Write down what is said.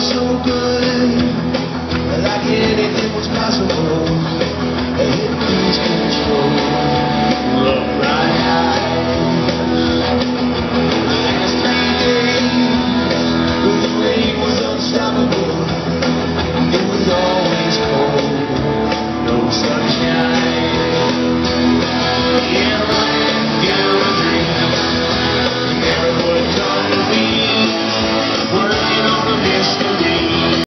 so good